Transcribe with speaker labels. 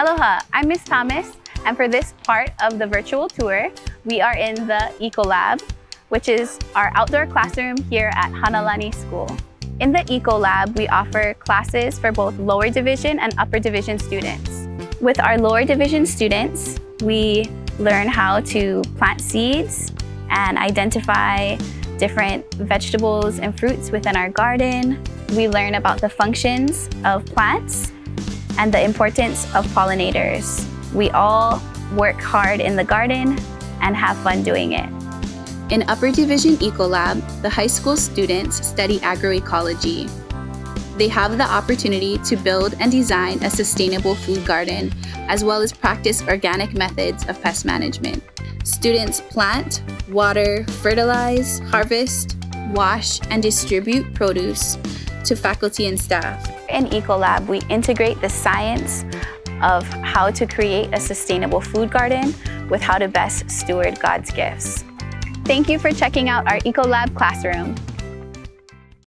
Speaker 1: Aloha, I'm Miss Thomas, and for this part of the virtual tour, we are in the Eco Lab, which is our outdoor classroom here at Hanalani School. In the Eco Lab, we offer classes for both lower division and upper division students. With our lower division students, we learn how to plant seeds and identify different vegetables and fruits within our garden. We learn about the functions of plants and the importance of pollinators. We all work hard in the garden and have fun doing it.
Speaker 2: In Upper Division Ecolab, the high school students study agroecology. They have the opportunity to build and design a sustainable food garden, as well as practice organic methods of pest management. Students plant, water, fertilize, harvest, wash, and distribute produce to faculty and staff.
Speaker 1: In Ecolab, we integrate the science of how to create a sustainable food garden with how to best steward God's gifts. Thank you for checking out our Ecolab classroom.